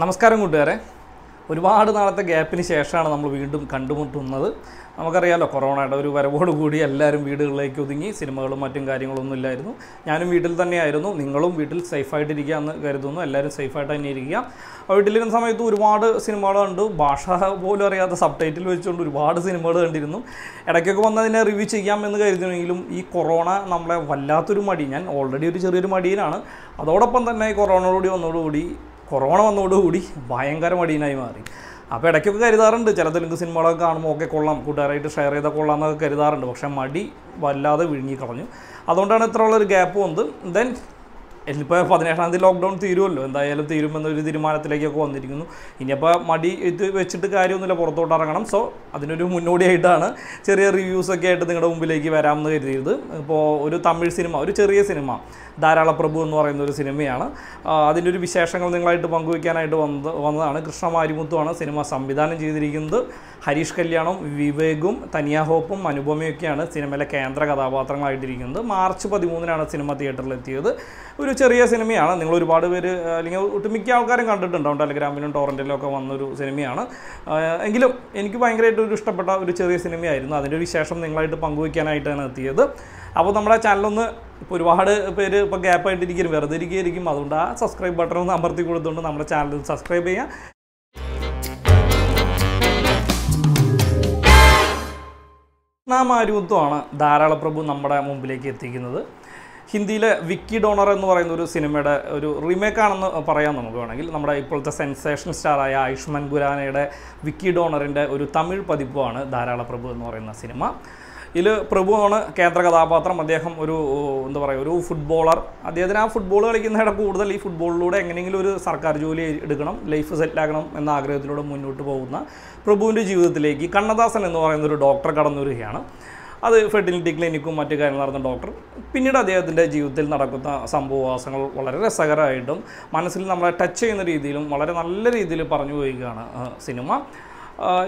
നമസ്കാരം കൂട്ടുകാരെ. ഒരുപാട് നാളത്തെ ഗ്യാപ്പിന് ശേഷമാണ് നമ്മൾ വീണ്ടും കണ്ടുമുട്ടുന്നത്. നമുക്കറിയാലോ കൊറോണയുടെ ഒരു വരവോട് കൂടി എല്ലാവരും വീടുകളിലേക്ക് ഒതുങ്ങി സിനിമകളും മറ്റും കാര്യങ്ങളൊന്നും ഇല്ലായിരുന്നു. ഞാനും വീട്ടിൽ തന്നെയായിരുന്നു. നിങ്ങളും വീട്ടിൽ സേഫായിട്ടിരിക്കുക എന്ന് കരുതുന്നു. എല്ലാവരും സേഫായിട്ട് തന്നെ ഇരിക്കുക. വീട്ടിലിരുന്ന സമയത്ത് ഒരുപാട് സിനിമകൾ കണ്ടു. ഭാഷ പോലും അറിയാത്ത സബ് ടൈറ്റിൽ വെച്ചുകൊണ്ട് ഒരുപാട് സിനിമകൾ കണ്ടിരുന്നു. ഇടയ്ക്കൊക്കെ വന്നതിനെ റിവ്യൂ ചെയ്യാമെന്ന് കരുതുമെങ്കിലും ഈ കൊറോണ നമ്മളെ വല്ലാത്തൊരു മടി. ഞാൻ ഓൾറെഡി ഒരു ചെറിയൊരു മടിയിലാണ്. അതോടൊപ്പം തന്നെ ഈ കൊറോണയോടുകൂടി വന്നതോടുകൂടി കൊറോണ വന്നതോടുകൂടി ഭയങ്കര മടിയനായി മാറി. അപ്പോൾ ഇടയ്ക്കൊക്കെ കരുതാറുണ്ട് ചില തെലുങ്ക് സിനിമകളൊക്കെ കാണുമ്പോൾ ഒക്കെ കൊള്ളാം കൂട്ടുകാരായിട്ട് ഷെയർ ചെയ്താൽ കൊള്ളാം എന്നൊക്കെ കരുതാറുണ്ട്. പക്ഷേ മടി വല്ലാതെ വിഴുങ്ങിക്കളഞ്ഞു അതുകൊണ്ടാണ് ഇത്ര ഉള്ളൊരു ഗ്യാപ്പ് വന്നത്. ദെൻ ഇനിയിപ്പോൾ പതിനേഴാം തീയതി ലോക്ക്ഡൗൺ തീരുമല്ലോ എന്തായാലും തീരുമെന്നൊരു തീരുമാനത്തിലേക്കൊക്കെ വന്നിരിക്കുന്നു. ഇനിയിപ്പോൾ മടി ഇത് വെച്ചിട്ട് കാര്യമൊന്നുമില്ല പുറത്തോട്ട് ഇറങ്ങണം. സോ അതിനൊരു മുന്നോടിയായിട്ടാണ് ചെറിയ റിവ്യൂസൊക്കെ ആയിട്ട് നിങ്ങളുടെ മുമ്പിലേക്ക് വരാമെന്ന് കരുതിയത്. ഇപ്പോൾ ഒരു തമിഴ് സിനിമ ഒരു ചെറിയ സിനിമ. ധാരാളപ്രഭു എന്ന് പറയുന്ന ഒരു സിനിമയാണ്. അതിന്റെ ഒരു വിശേഷങ്ങൾ നിങ്ങളായിട്ട് പങ്കുവയ്ക്കാനായിട്ട് വന്നത് വന്നതാണ്. കൃഷ്ണ മാരിമുത്തുമാണ് സിനിമ സംവിധാനം ചെയ്തിരിക്കുന്നത്. ഹരീഷ് കല്യാണും വിവേകും തനിയ ഹോപ്പും അനുപമയൊക്കെയാണ് സിനിമയിലെ കേന്ദ്ര കഥാപാത്രങ്ങളായിട്ടിരിക്കുന്നത്. മാർച്ച് പതിമൂന്നിനാണ് സിനിമ തിയേറ്ററിൽ എത്തിയത് ഒരു ചെറിയ സിനിമയാണ്. നിങ്ങൾ ഒരുപാട് പേര് അല്ലെങ്കിൽ അല്ലെങ്കിൽ ഒട്ടുമിക്ക ആൾക്കാരും കണ്ടിട്ടുണ്ടാവും. ടെലഗ്രാമിലും ടോറന്റിലും ഒക്കെ വന്നൊരു സിനിമയാണ്. എങ്കിലും എനിക്ക് ഭയങ്കരമായിട്ട് ഒരു ഇഷ്ടപ്പെട്ട ഒരു ചെറിയ സിനിമയായിരുന്നു. അതിന്റെ ഒരു വിശേഷം നിങ്ങളായിട്ട് പങ്കുവയ്ക്കാനായിട്ടാണ് എത്തിയത്. അപ്പോൾ നമ്മുടെ ചാനലൊന്ന് ഇപ്പോൾ ഒരുപാട് പേര് ഇപ്പോൾ ഗ്യാപ്പായിട്ടിരിക്കും വെറുതെ ഇരിക്കുകയായിരിക്കും. അതുകൊണ്ട് ആ സബ്സ്ക്രൈബ് ബട്ടൺ ഒന്ന് അമർത്തി കൊടുത്തുകൊണ്ട് നമ്മുടെ ചാനൽ സബ്സ്ക്രൈബ് ചെയ്യാം. നാമാരുത്വമാണ് ധാരാളപ്രഭു നമ്മുടെ മുമ്പിലേക്ക് എത്തിക്കുന്നത്. ഹിന്ദിയിലെ വിക്കി ഡോണർ എന്ന് പറയുന്ന ഒരു സിനിമയുടെ ഒരു റീമേക്ക് ആണെന്ന് പറയാം നമുക്ക് വേണമെങ്കിൽ. നമ്മുടെ ഇപ്പോഴത്തെ സെൻസേഷൻ സ്റ്റാറായ ആയുഷ്മാൻ ഖുരാനയുടെ വിക്കി ഡോണറിന്റെ ഒരു തമിഴ് പതിപ്പാണ് ധാരാളപ്രഭു എന്ന് പറയുന്ന സിനിമ. ഇതിൽ പ്രഭുവാണ് കേന്ദ്ര കഥാപാത്രം. അദ്ദേഹം ഒരു എന്താ പറയുക ഒരു ഫുട്ബോളർ അദ്ദേഹത്തിന് ആ ഫുട്ബോൾ കളിക്കുന്നതിടെ കൂടുതൽ ഈ ഫുട്ബോളിലൂടെ എങ്ങനെയെങ്കിലും ഒരു സർക്കാർ ജോലി എടുക്കണം ലൈഫ് സെറ്റിലാക്കണം എന്ന ആഗ്രഹത്തിലൂടെ മുന്നോട്ട് പോകുന്ന പ്രഭുവിന്റെ ജീവിതത്തിലേക്ക് കണ്ണദാസൻ എന്ന് പറയുന്ന ഒരു ഡോക്ടർ കടന്നു വരികയാണ്. അത് ഫെർട്ടിലിറ്റി ക്ലിനിക്കും മറ്റു കാര്യങ്ങൾ നടന്ന ഡോക്ടർ പിന്നീട് അദ്ദേഹത്തിന്റെ ജീവിതത്തിൽ നടക്കുന്ന സംഭവവാസങ്ങൾ വളരെ രസകരമായിട്ടും മനസ്സിൽ നമ്മളെ ടച്ച് ചെയ്യുന്ന രീതിയിലും വളരെ നല്ല രീതിയിൽ പറഞ്ഞു പോവുകയാണ് സിനിമ.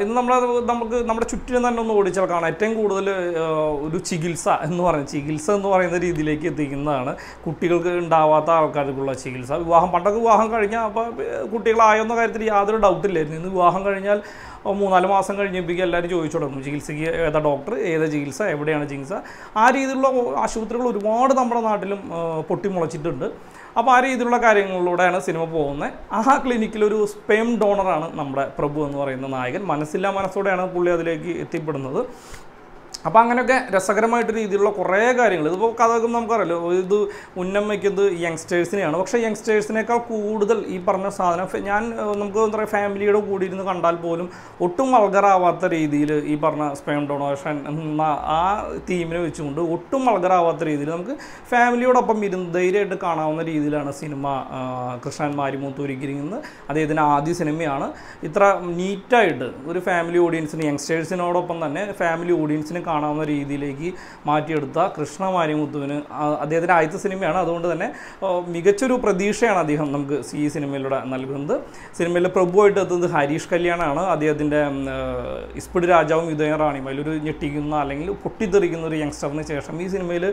ഇന്ന് നമ്മൾ നമുക്ക് നമ്മുടെ ചുറ്റിനും തന്നെ ഒന്ന് ഓടിച്ചാൽ കാണാം. ഏറ്റവും കൂടുതൽ ഒരു ചികിത്സ എന്ന് പറയുന്നത് ചികിത്സ എന്ന് പറയുന്ന രീതിയിലേക്ക് എത്തിക്കുന്നതാണ് കുട്ടികൾക്ക് ഉണ്ടാവാത്ത ആൾക്കാർക്കുള്ള ചികിത്സ. വിവാഹം പണ്ടൊക്കെ വിവാഹം കഴിഞ്ഞാൽ അപ്പോൾ കുട്ടികളായെന്ന കാര്യത്തിൽ യാതൊരു ഡൗട്ടില്ലായിരുന്നു. ഇന്ന് വിവാഹം കഴിഞ്ഞാൽ മൂന്നാൽ മാസം കഴിഞ്ഞപ്പോഴേക്കും എല്ലാവരും ചോദിച്ചു തുടങ്ങും ചികിത്സയ്ക്ക് ഏതാ ഡോക്ടർ ഏതാ ചികിത്സ? എവിടെയാണ് ചികിത്സ? ആ രീതിയിലുള്ള ആശുപത്രികൾ ഒരുപാട് നമ്മുടെ നാട്ടിലും പൊട്ടിമുളച്ചിട്ടുണ്ട്. അപ്പോൾ ആ രീതിയിലുള്ള കാര്യങ്ങളിലൂടെയാണ് സിനിമ പോകുന്നത്. ആ ക്ലിനിക്കിലൊരു സ്പെം ഡോണറാണ് നമ്മുടെ പ്രഭു എന്ന് പറയുന്ന നായകൻ. മനസ്സില്ലാ മനസ്സോടെയാണ് പുള്ളി അതിലേക്ക് എത്തിപ്പെടുന്നത്. അപ്പോൾ അങ്ങനെയൊക്കെ രസകരമായിട്ട് രീതിയിലുള്ള കുറേ കാര്യങ്ങൾ. ഇതിപ്പോൾ കഥകളും നമുക്കറിയാലോ. ഇത് ഉന്നം വയ്ക്കുന്നത് യങ്സ്റ്റേഴ്സിനെയാണ് പക്ഷേ യങ്സ്റ്റേഴ്സിനേക്കാൾ കൂടുതൽ ഈ പറഞ്ഞ സാധനം ഞാൻ നമുക്ക് എന്താ പറയുക ഫാമിലിയുടെ കൂടി ഇരുന്ന് കണ്ടാൽ പോലും ഒട്ടും വൾഗറാവാത്ത രീതിയിൽ ഈ പറഞ്ഞ സ്പേം ഡൊണേഷൻ എന്ന ആ തീമിനെ വെച്ചുകൊണ്ട് ഒട്ടും വൾഗറാവാത്ത രീതിയിൽ നമുക്ക് ഫാമിലിയോടൊപ്പം ഇരുന്ന് ധൈര്യമായിട്ട് കാണാവുന്ന രീതിയിലാണ് സിനിമ കൃഷ്ണൻ മാരിമൂത്ത് ഒരുക്കിയിരിക്കുന്നത് അദ്ദേഹത്തിന്റെ ആദ്യ സിനിമയാണ്. ഇത്ര നീറ്റായിട്ട് ഒരു ഫാമിലി ഓഡിയൻസിന് യങ്സ്റ്റേഴ്സിനോടൊപ്പം തന്നെ ഫാമിലി ഓഡിയൻസിന് കാണാവുന്ന രീതിയിലേക്ക് മാറ്റിയെടുത്ത കൃഷ്ണമാരിമുത്തുവിന് അദ്ദേഹത്തിന്റെ ആദ്യത്തെ സിനിമയാണ്. അതുകൊണ്ട് തന്നെ മികച്ചൊരു പ്രതീക്ഷയാണ് അദ്ദേഹം നമുക്ക് സി സിനിമയിലൂടെ നൽകുന്നത്. സിനിമയിൽ പ്രഭുവായിട്ട് എത്തുന്നത് ഹരീഷ് കല്യാണാണ്. അദ്ദേഹത്തിന്റെ ഇസ്പിഡ് രാജാവും യുദ്ധയ റാണിയും അതിലൊരു ഞെട്ടിക്കുന്ന അല്ലെങ്കിൽ പൊട്ടിത്തെറിക്കുന്ന ഒരു യങ്സ്റ്ററിന് ശേഷം ഈ സിനിമയിൽ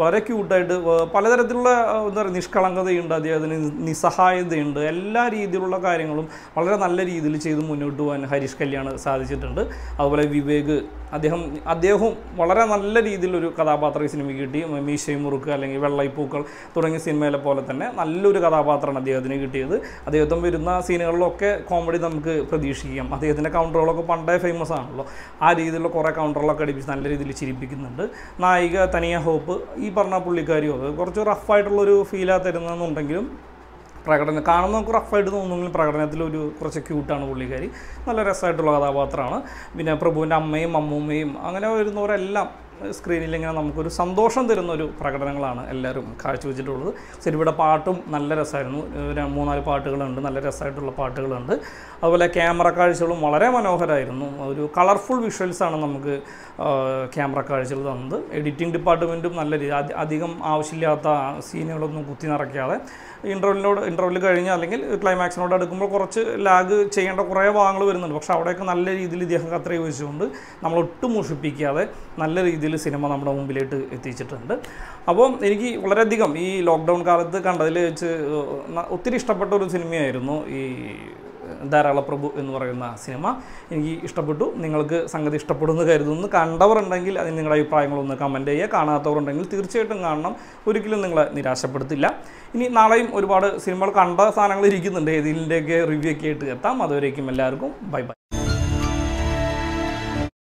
വളരെ ക്യൂട്ടായിട്ട് പലതരത്തിലുള്ള എന്താ പറയുക നിഷ്കളങ്കതയുണ്ട്. അദ്ദേഹത്തിന് നിസ്സഹായതയുണ്ട്. എല്ലാ രീതിയിലുള്ള കാര്യങ്ങളും വളരെ നല്ല രീതിയിൽ ചെയ്ത് മുന്നോട്ട് പോകാൻ ഹരീഷ് കല്യാൺ സാധിച്ചിട്ടുണ്ട്. അതുപോലെ വിവേക് അദ്ദേഹം അദ്ദേഹം അദ്ദേഹവും വളരെ നല്ല രീതിയിലൊരു കഥാപാത്രം ഈ സിനിമയ്ക്ക് കിട്ടി. മീശയും മുറുക്ക് അല്ലെങ്കിൽ വെള്ളൈപ്പൂക്കൾ തുടങ്ങിയ സിനിമയിലെ പോലെ തന്നെ നല്ലൊരു കഥാപാത്രമാണ് അദ്ദേഹത്തിന് കിട്ടിയത്. അദ്ദേഹത്തിന് വരുന്ന സീനുകളിലൊക്കെ കോമഡി നമുക്ക് പ്രതീക്ഷിക്കാം. അദ്ദേഹത്തിന്റെ കൗണ്ടറുകളൊക്കെ പണ്ടേ ഫേമസ് ആണല്ലോ. ആ രീതിയിലുള്ള കുറേ കൗണ്ടറുകളൊക്കെ അടിപ്പിച്ച് നല്ല രീതിയിൽ ചിരിപ്പിക്കുന്നുണ്ട്. നായിക തനിയ ഹോപ്പ് ഈ പറഞ്ഞ പുള്ളിക്കാരിയോ കുറച്ച് റഫായിട്ടുള്ളൊരു ഫീലാണ് തരുന്നതെന്നുണ്ടെങ്കിലും പ്രകടനം കാണുമ്പോൾ നമുക്ക് റഫായിട്ട് തോന്നുമെങ്കിലും പ്രകടനത്തിൽ ഒരു കുറച്ച് ക്യൂട്ടാണ് പുള്ളിക്കാരി. നല്ല രസമായിട്ടുള്ള കഥാപാത്രമാണ്. പിന്നെ പ്രഭുവിന്റെ അമ്മയും അമ്മൂമ്മയും അങ്ങനെ വരുന്നവരെല്ലാം സ്ക്രീനിൽ ഇങ്ങനെ നമുക്കൊരു സന്തോഷം തരുന്ന ഒരു പ്രകടനങ്ങളാണ് എല്ലാവരും കാഴ്ചവെച്ചിട്ടുള്ളത്. സിനിമയുടെ പാട്ടും നല്ല രസമായിരുന്നു. മൂന്നാൽ പാട്ടുകളുണ്ട് നല്ല രസമായിട്ടുള്ള പാട്ടുകളുണ്ട്. അതുപോലെ ക്യാമറ കാഴ്ചകളും വളരെ മനോഹരമായിരുന്നു. ഒരു കളർഫുൾ വിഷ്വൽസാണ് നമുക്ക് ക്യാമറ കാഴ്ചകൾ തന്നത്. എഡിറ്റിംഗ് ഡിപ്പാർട്ട്മെന്റും നല്ല രീതി അധികം ആവശ്യമില്ലാത്ത സീനുകളൊന്നും കുത്തി നിറയ്ക്കാതെ ഇന്റർവെല്ലിനോട് ഇന്റർവ്യൂൽ കഴിഞ്ഞ് അല്ലെങ്കിൽ ക്ലൈമാക്സിനോട് അടുക്കുമ്പോൾ കുറച്ച് ലാഗ് ചെയ്യേണ്ട കുറേ ഭാഗങ്ങൾ വരുന്നുണ്ട്. പക്ഷേ അവിടെയൊക്കെ നല്ല രീതിയിൽ ഇദ്ദേഹം കത്ര ചോദിച്ചുകൊണ്ട് നമ്മൾ ഒട്ടും മുഷിപ്പിക്കാതെ നല്ല രീതിയിൽ സിനിമ നമ്മുടെ മുമ്പിലേക്ക് എത്തിച്ചിട്ടുണ്ട്. അപ്പോൾ എനിക്ക് വളരെയധികം ഈ ലോക്ക്ഡൗൺ കാലത്ത് കണ്ടതിൽ വെച്ച് ഒത്തിരി ഇഷ്ടപ്പെട്ട ഒരു സിനിമയായിരുന്നു ഈ ധാരാളപ്രഭു എന്ന് പറയുന്ന സിനിമ. എനിക്ക് ഇഷ്ടപ്പെട്ടു. നിങ്ങൾക്ക് സംഗതി ഇഷ്ടപ്പെടുമെന്ന് കരുതുന്നു. കണ്ടവരുണ്ടെങ്കിൽ അതിന് നിങ്ങളുടെ അഭിപ്രായങ്ങളൊന്ന് കമന്റ് ചെയ്യുക. കാണാത്തവരുണ്ടെങ്കിൽ തീർച്ചയായിട്ടും കാണണം. ഒരിക്കലും നിങ്ങളെ നിരാശപ്പെടുത്തില്ല. ഇനി നാളെയും ഒരുപാട് സിനിമകൾ കണ്ട സാധനങ്ങൾ ഇരിക്കുന്നുണ്ട്. ഏതിന്റെയൊക്കെ റിവ്യൂ ഒക്കെ ആയിട്ട് എത്താം. അതുവരേക്കും എല്ലാവർക്കും. Bye bye